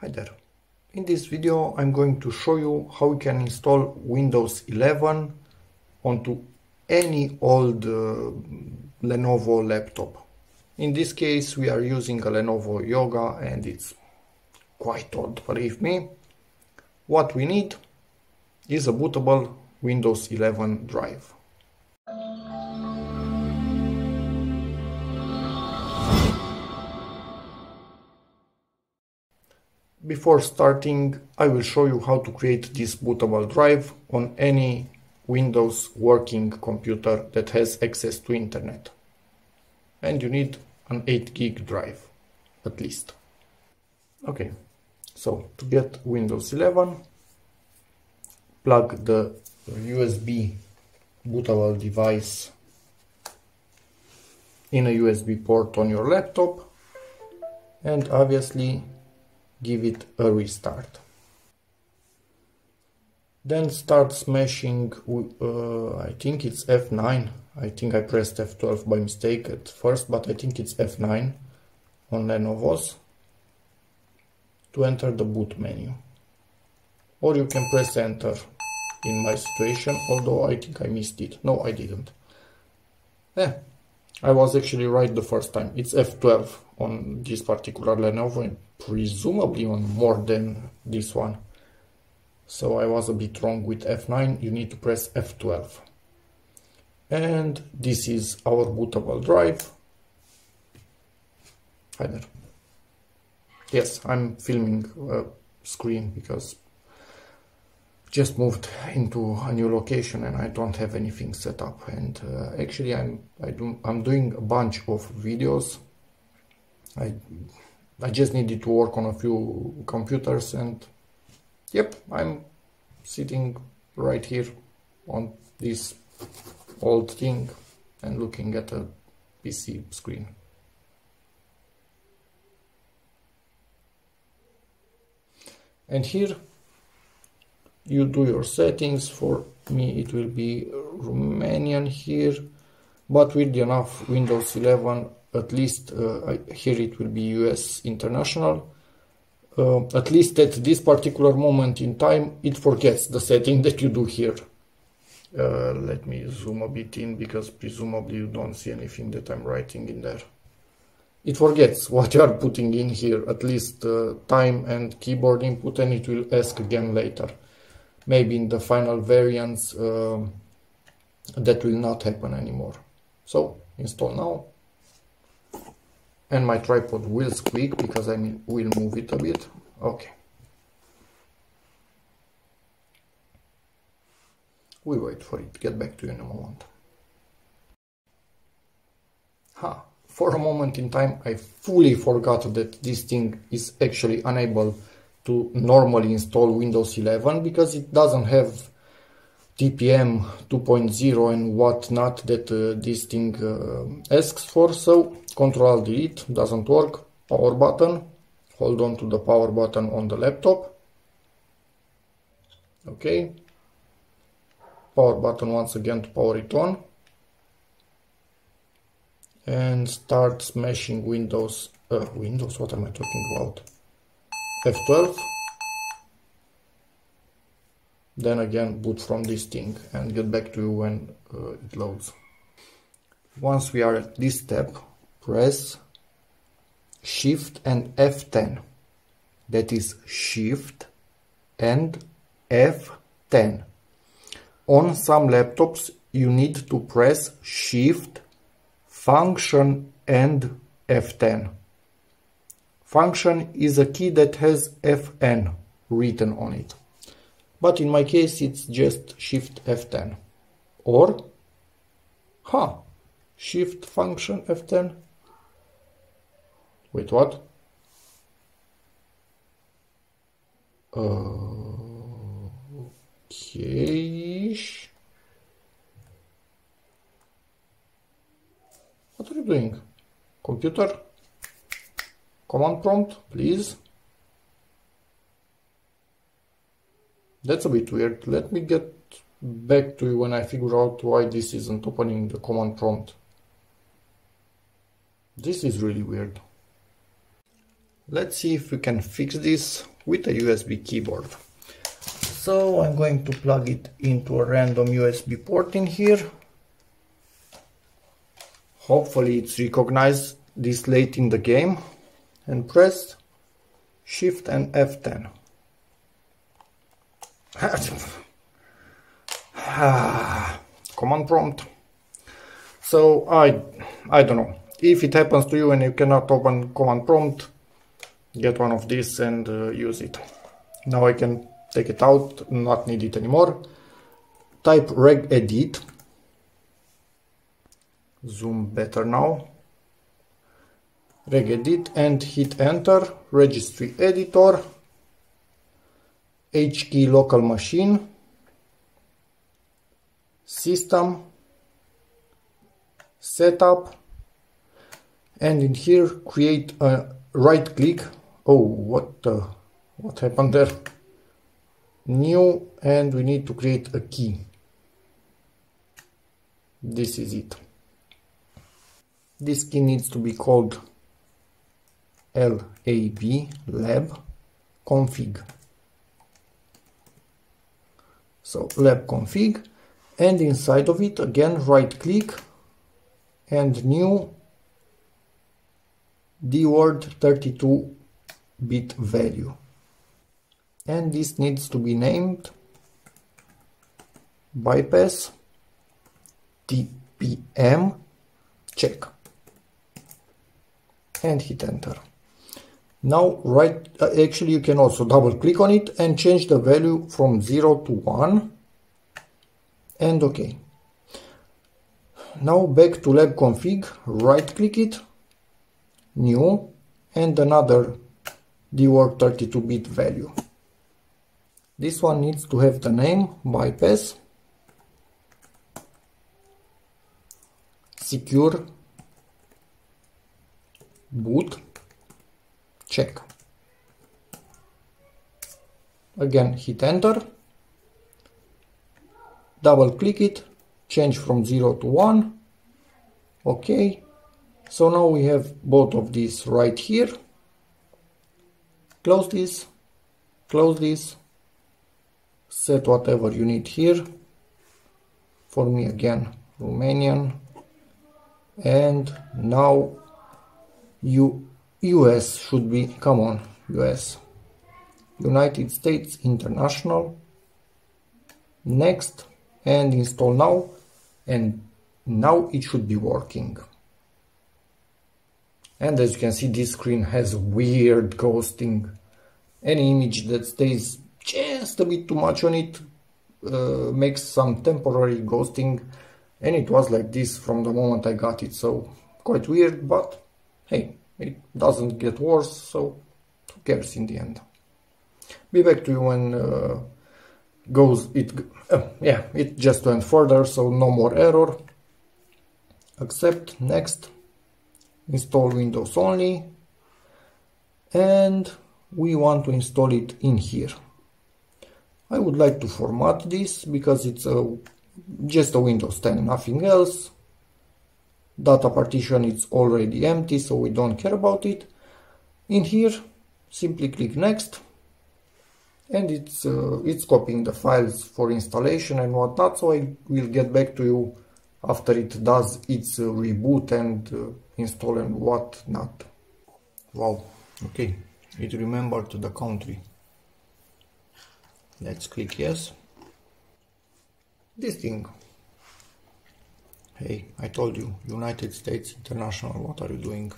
Hi there. In this video I'm going to show you how you can install Windows 11 onto any old uh, Lenovo laptop. In this case we are using a Lenovo Yoga and it's quite old, believe me. What we need is a bootable Windows 11 drive. Before starting, I will show you how to create this bootable drive on any Windows working computer that has access to internet. And you need an 8 gig drive, at least. Okay, so to get Windows 11, plug the USB bootable device in a USB port on your laptop and obviously give it a restart. Then start smashing, uh, I think it's F9, I think I pressed F12 by mistake at first, but I think it's F9 on Lenovo's to enter the boot menu. Or you can press enter in my situation, although I think I missed it. No, I didn't. Eh, I was actually right the first time. It's F12 on this particular Lenovo, and presumably on more than this one. So I was a bit wrong with F9, you need to press F12. And this is our bootable drive. Hi there. Yes, I'm filming a screen because just moved into a new location and I don't have anything set up. And uh, actually I'm I do I'm doing a bunch of videos. I I just needed to work on a few computers and yep I'm sitting right here on this old thing and looking at a PC screen. And here you do your settings. For me it will be Romanian here but with enough Windows 11 at least uh, here it will be US International. Uh, at least at this particular moment in time it forgets the setting that you do here. Uh, let me zoom a bit in because presumably you don't see anything that I'm writing in there. It forgets what you are putting in here at least uh, time and keyboard input and it will ask again later maybe in the final variants uh, that will not happen anymore. So install now. And my tripod will squeak because I will move it a bit. Okay. We wait for it, get back to you in a moment. Ha, for a moment in time I fully forgot that this thing is actually unable to normally install Windows 11 because it doesn't have TPM 2.0 and whatnot that uh, this thing uh, asks for. So Control Delete doesn't work. Power button. Hold on to the power button on the laptop. Okay. Power button once again to power it on. And start smashing Windows. Uh, Windows, what am I talking about? F12 then again boot from this thing and get back to you when uh, it loads. Once we are at this step press shift and F10 that is shift and F10 on some laptops you need to press shift function and F10 Function is a key that has Fn written on it. But in my case it's just Shift F10. Or, huh, Shift function F10. Wait, what? Okay. What are you doing? Computer? Command prompt, please. That's a bit weird. Let me get back to you when I figure out why this isn't opening the command prompt. This is really weird. Let's see if we can fix this with a USB keyboard. So I'm going to plug it into a random USB port in here. Hopefully it's recognized this late in the game and press Shift and F10. Command prompt. So I I don't know. If it happens to you and you cannot open command prompt, get one of these and uh, use it. Now I can take it out, not need it anymore. Type regedit. Zoom better now. Regedit and hit enter. Registry editor. H key local machine. System. Setup. And in here create a right click. Oh, what the, what happened there? new and we need to create a key this is it this key needs to be called lab lab config. So lab config and inside of it again right click and new dword 32 bit value. And this needs to be named bypass tpm check. And hit enter now right uh, actually you can also double click on it and change the value from 0 to 1 and ok now back to lab config right click it new and another dword 32 bit value. This one needs to have the name bypass secure boot check. Again hit enter. Double click it. Change from 0 to 1 okay so now we have both of these right here. Close this. Close this. Set whatever you need here. For me again Romanian. And now you US should be come on US United States International. Next and install now and now it should be working. And as you can see this screen has weird ghosting. Any image that stays just a bit too much on it uh, makes some temporary ghosting. And it was like this from the moment I got it. So quite weird but hey it doesn't get worse so who cares in the end? Be back to you when uh, goes it uh, yeah it just went further so no more error. Accept next. Install windows only. And we want to install it in here. I would like to format this because it's a, just a Windows 10, nothing else. Data partition is already empty, so we don't care about it. In here, simply click next and it's uh, it's copying the files for installation and whatnot so I will get back to you after it does its uh, reboot and uh, install and whatnot. Wow. Okay. It remembered the country. Let's click yes. This thing hey I told you United States International what are you doing?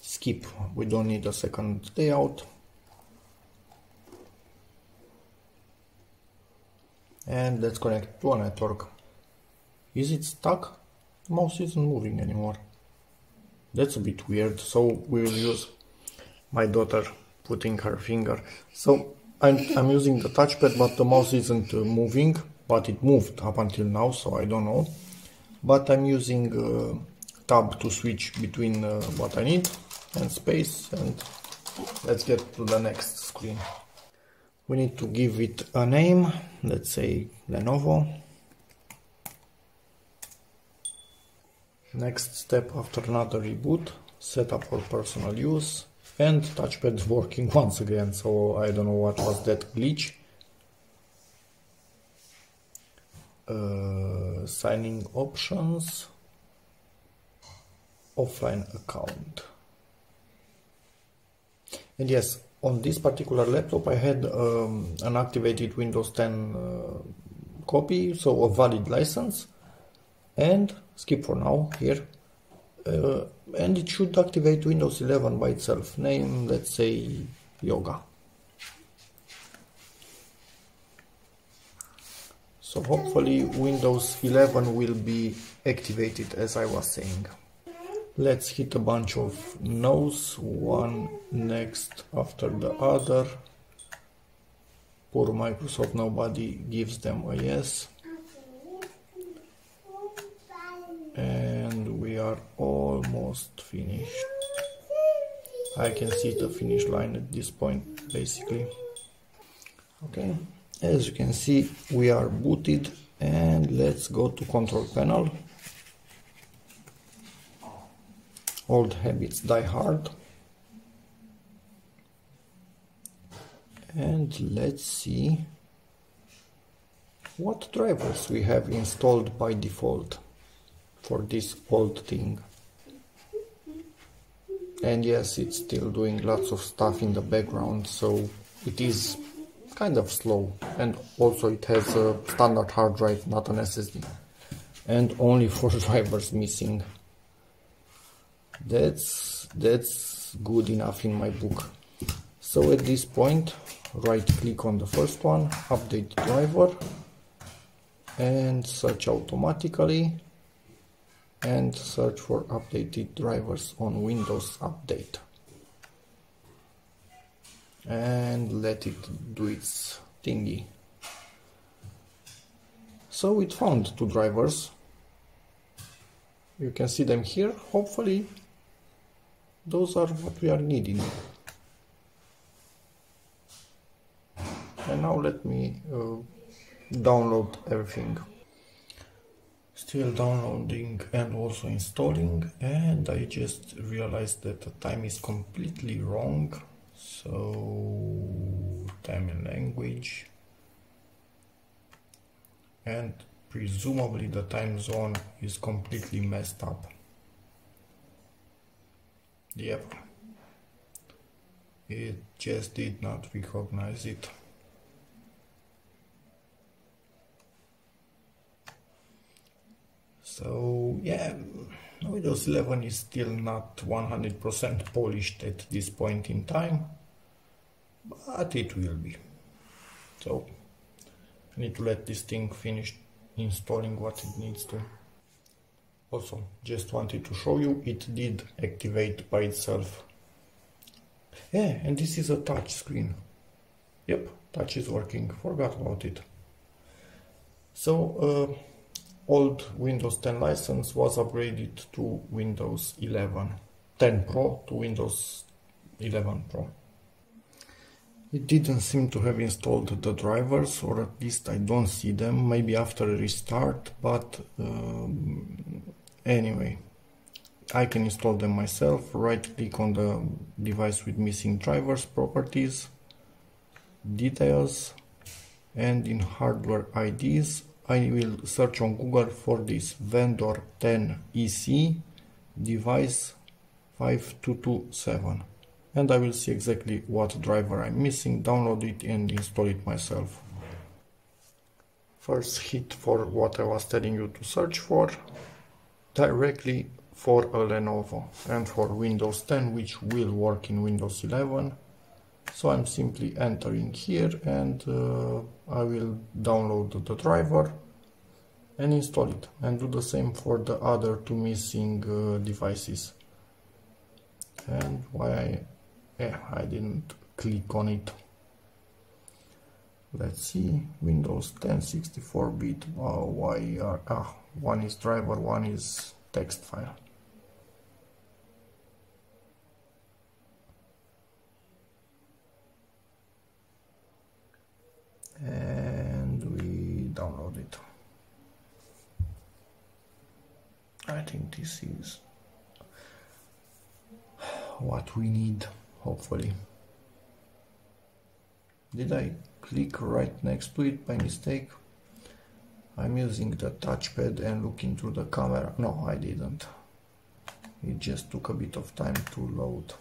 Skip. We don't need a second layout and let's connect to a network. Is it stuck? The mouse isn't moving anymore. That's a bit weird. So we'll use my daughter putting her finger. So I'm, I'm using the touchpad, but the mouse isn't uh, moving, but it moved up until now, so I don't know. But I'm using uh, tab to switch between uh, what I need and space, and let's get to the next screen. We need to give it a name, let's say Lenovo. Next step after another reboot, setup for personal use, and touchpad working once again so I don't know what was that glitch uh, signing options offline account. And yes on this particular laptop I had um, an activated Windows 10 uh, copy so a valid license. And skip for now here uh, and it should activate Windows 11 by itself. Name let's say yoga so hopefully Windows 11 will be activated as I was saying. Let's hit a bunch of no's one next after the other. Poor Microsoft nobody gives them a yes. And we are almost finished. I can see the finish line at this point basically. Okay as you can see we are booted and let's go to control panel. Old habits die hard. And let's see what drivers we have installed by default for this old thing. And yes it's still doing lots of stuff in the background so it is kind of slow and also it has a standard hard drive not an SSD and only four drivers missing. That's that's good enough in my book. So at this point right click on the first one update driver and search automatically and search for updated drivers on Windows Update and let it do its thingy. So it found two drivers. You can see them here. Hopefully those are what we are needing. And now let me uh, download everything still downloading and also installing and I just realized that the time is completely wrong so time and language. And presumably the time zone is completely messed up. Yep. It just did not recognize it. So yeah, Windows 11 is still not 100% polished at this point in time, but it will be. So I need to let this thing finish installing what it needs to. Also, just wanted to show you, it did activate by itself. Yeah, and this is a touch screen. Yep, touch is working, forgot about it. So, uh, old Windows 10 license was upgraded to Windows 11 10 Pro to Windows 11 Pro. It didn't seem to have installed the drivers, or at least I don't see them, maybe after a restart, but um, anyway, I can install them myself, right click on the device with missing drivers properties, details, and in hardware IDs I will search on Google for this vendor 10 EC device 5227 and I will see exactly what driver I'm missing, download it and install it myself. First hit for what I was telling you to search for directly for a Lenovo and for Windows 10 which will work in Windows 11 so I'm simply entering here and uh, I will download the driver and install it and do the same for the other two missing uh, devices. And why I, yeah, I didn't click on it. Let's see. Windows 10 64 bit uh, why are ah, one is driver one is text file and I think this is what we need hopefully. Did I click right next to it by mistake? I'm using the touchpad and looking through the camera. No, I didn't. It just took a bit of time to load.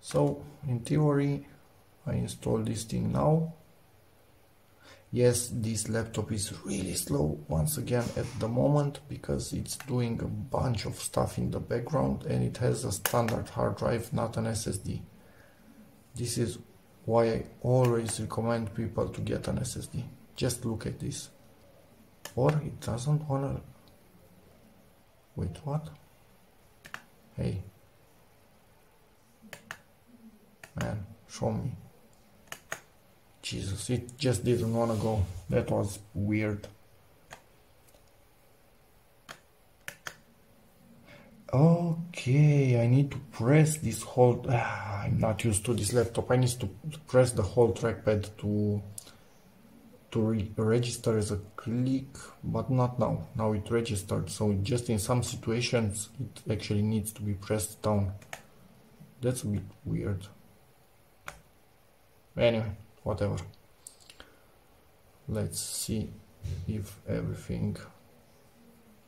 So, in theory, I install this thing now. Yes, this laptop is really slow once again at the moment because it's doing a bunch of stuff in the background and it has a standard hard drive, not an SSD. This is why I always recommend people to get an SSD. Just look at this. Or it doesn't wanna... Wait, what? Hey. Man, show me. Jesus, it just didn't wanna go. That was weird. Okay, I need to press this whole... Ah, I'm not used to this laptop. I need to press the whole trackpad to to re register as a click, but not now. Now it registered, so just in some situations it actually needs to be pressed down. That's a bit weird. Anyway, whatever. Let's see if everything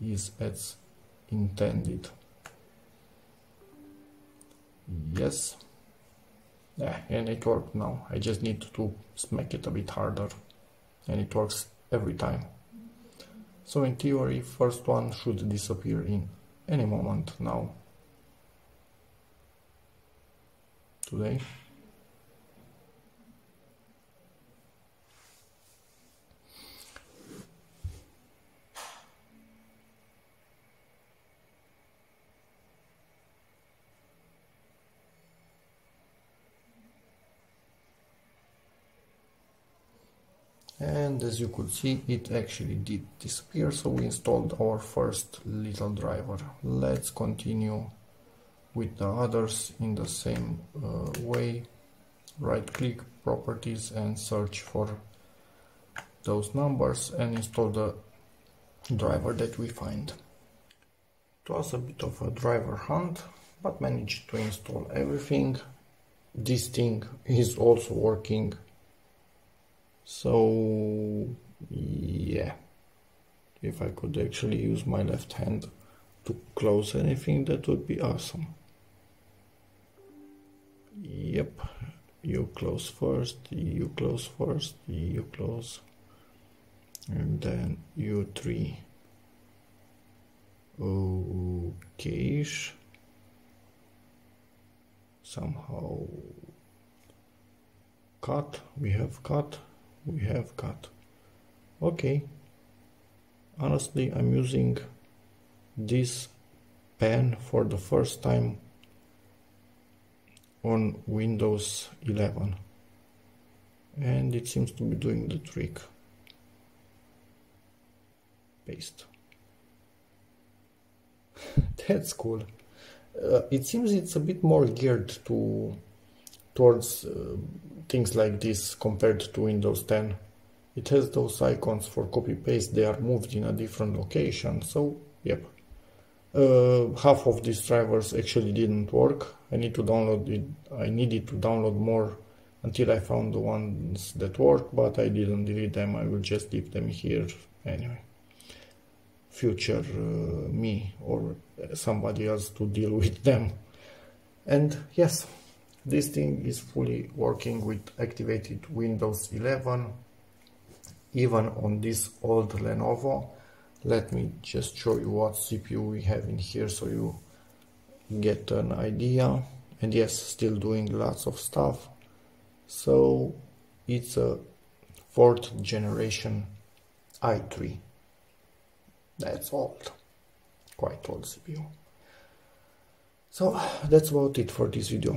is as intended. Yes. Yeah, and it worked now. I just need to smack it a bit harder and it works every time. So in theory, first one should disappear in any moment now. Today. And as you could see it actually did disappear. So we installed our first little driver. Let's continue with the others in the same uh, way. Right click properties and search for those numbers and install the driver that we find. It was a bit of a driver hunt but managed to install everything. This thing is also working so yeah. If I could actually use my left hand to close anything that would be awesome. Yep. You close first you close first you close and then you three. Okay somehow cut. We have cut we have got okay. Honestly I'm using this pen for the first time on Windows 11 and it seems to be doing the trick. Paste. That's cool. Uh, it seems it's a bit more geared to towards uh, things like this compared to Windows 10. It has those icons for copy paste, they are moved in a different location, so yep. Uh, half of these drivers actually didn't work. I need to download it. I needed to download more until I found the ones that work, but I didn't delete them. I will just leave them here anyway. Future uh, me or somebody else to deal with them. And yes, this thing is fully working with activated Windows 11 even on this old Lenovo. Let me just show you what CPU we have in here so you get an idea. And yes, still doing lots of stuff. So it's a fourth generation i3. That's old, quite old CPU. So that's about it for this video.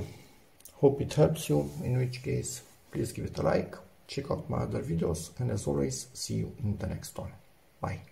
Hope it helps you, in which case please give it a like, check out my other videos and as always see you in the next one. Bye.